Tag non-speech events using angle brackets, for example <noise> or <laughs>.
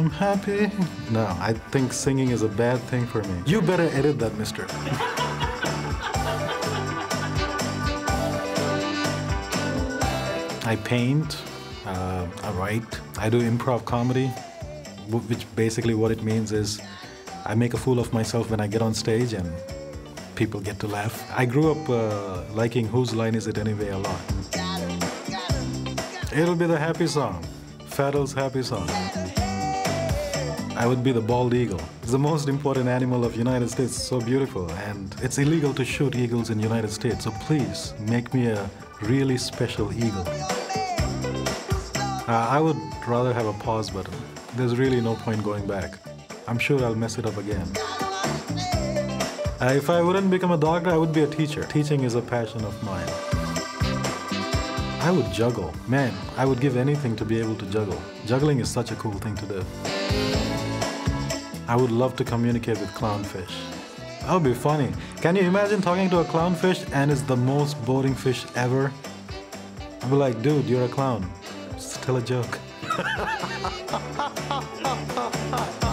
I'm happy. No, I think singing is a bad thing for me. You better edit that, mister. I paint, uh, I write, I do improv comedy, which basically what it means is I make a fool of myself when I get on stage and people get to laugh. I grew up uh, liking Whose Line Is It Anyway a lot. It'll be the happy song, Pharrell's happy song. I would be the bald eagle. It's the most important animal of United States. It's so beautiful, and it's illegal to shoot eagles in United States. So please make me a really special eagle. Uh, I would rather have a pause button. There's really no point going back. I'm sure I'll mess it up again. Uh, if I wouldn't become a doctor, I would be a teacher. Teaching is a passion of mine. I would juggle. Man, I would give anything to be able to juggle. Juggling is such a cool thing to do. I would love to communicate with clownfish. That would be funny. Can you imagine talking to a clownfish and it's the most boring fish ever? I'd be like, dude, you're a clown. Just tell a joke. <laughs>